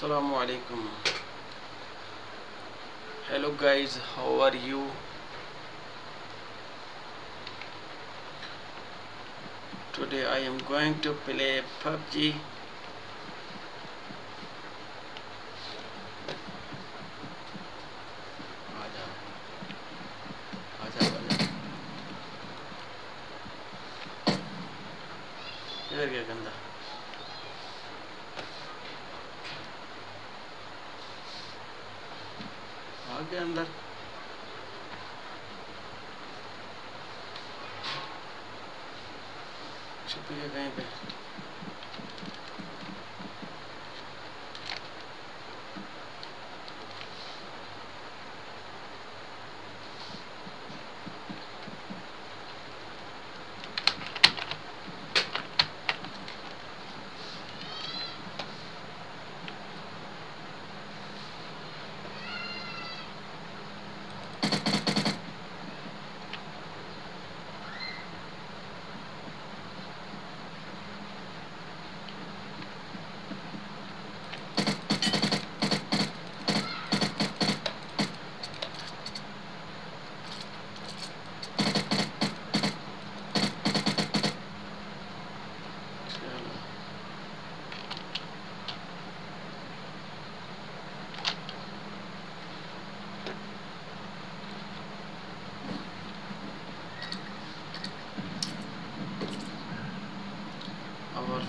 assalamu alaikum. Hello guys how are you? Today i am going to play pubg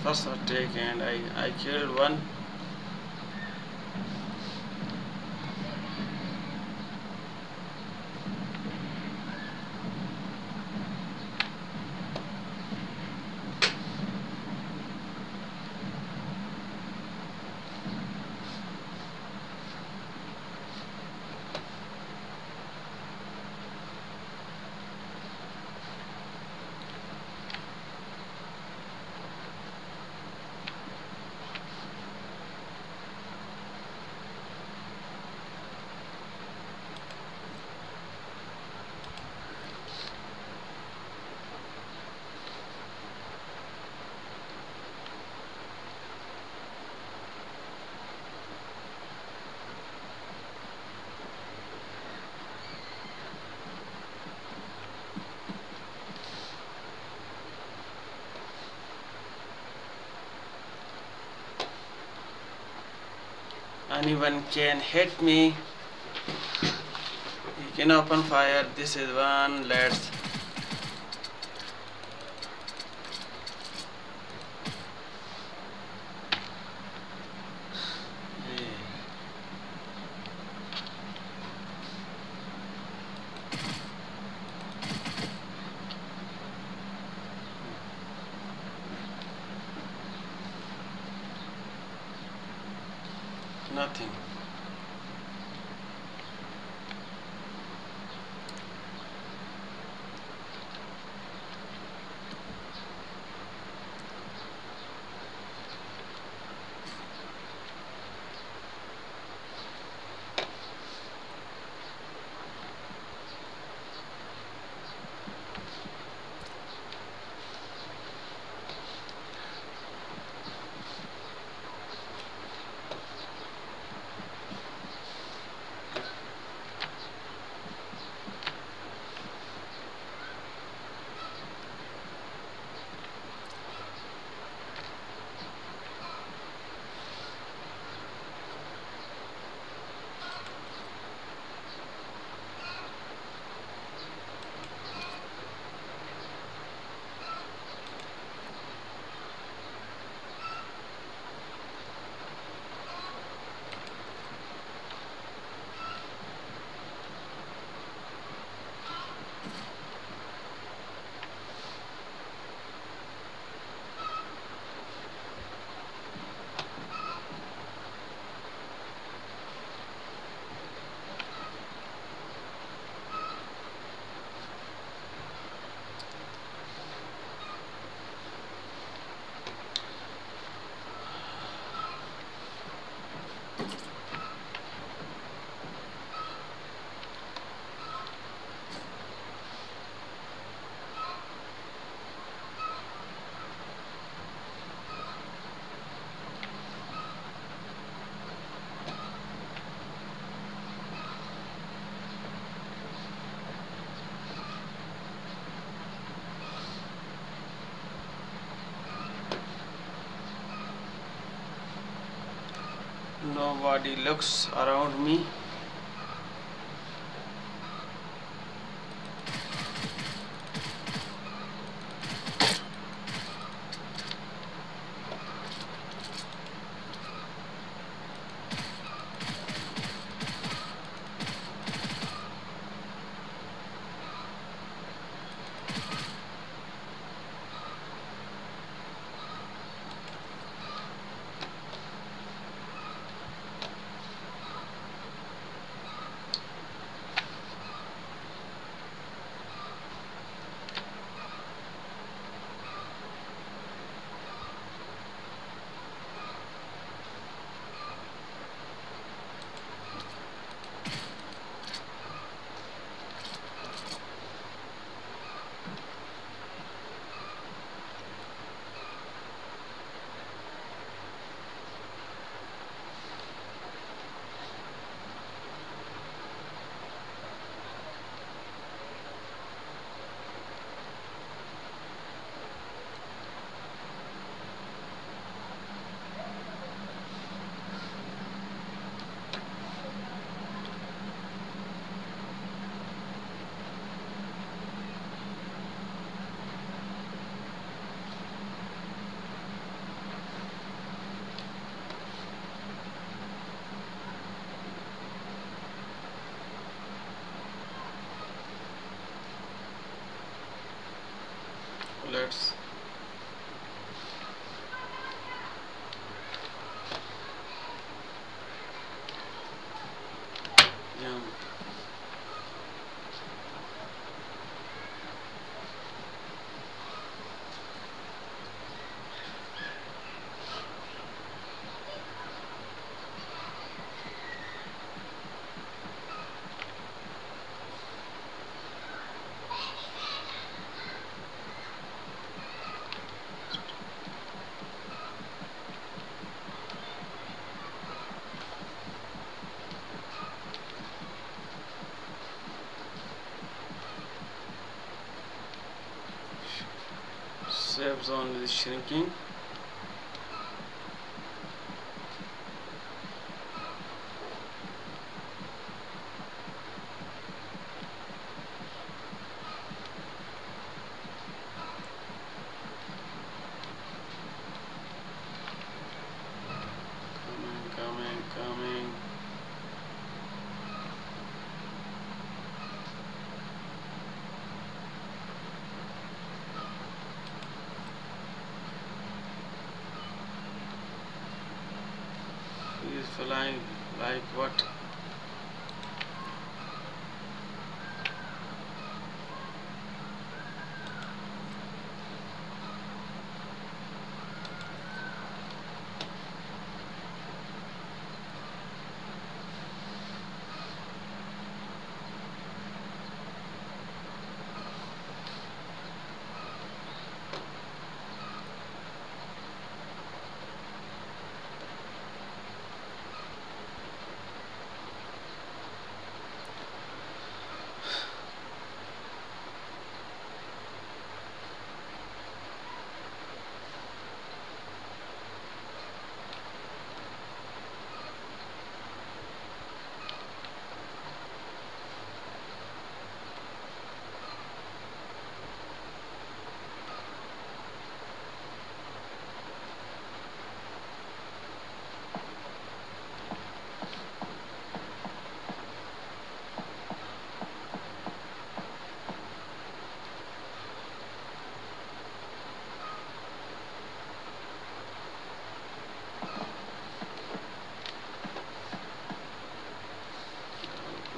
first attack and I, I killed one anyone can hit me. You can open fire. This is one. Let's nobody looks around me let's jump zone is shrinking like what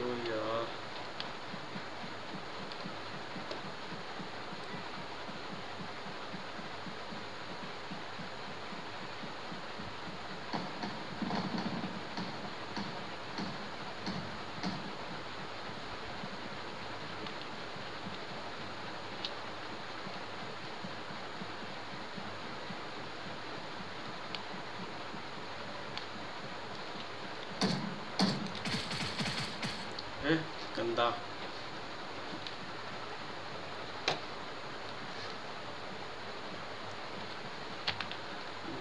go गंदा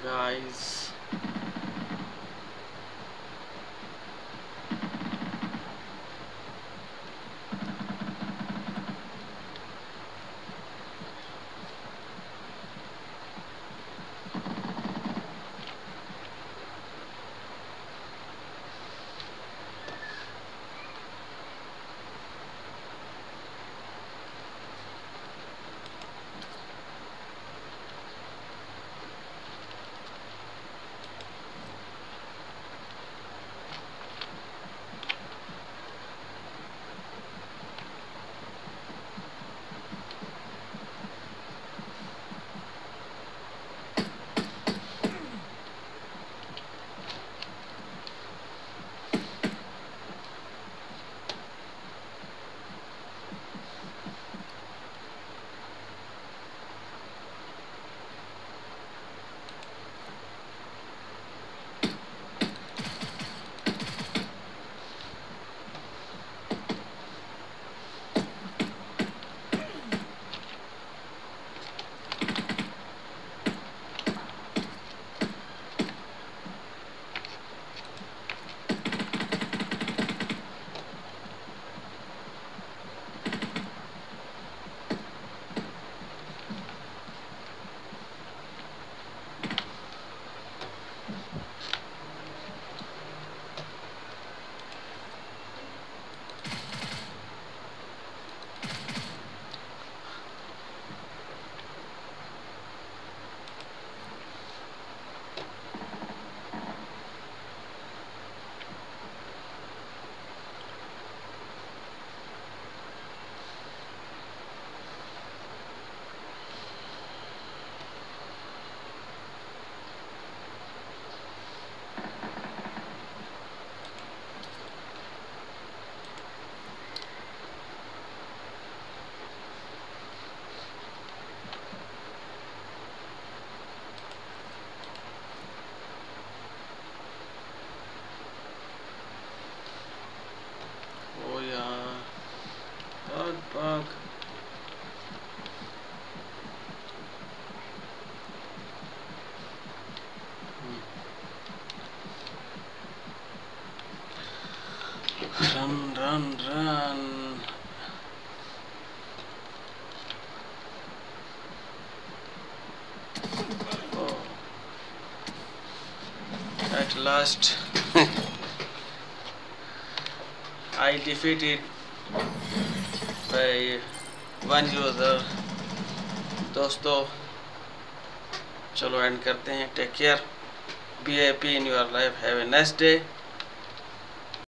guys last, I defeated by one user. दोस्तों चलो end करते हैं. Take care be happy in your life have a next day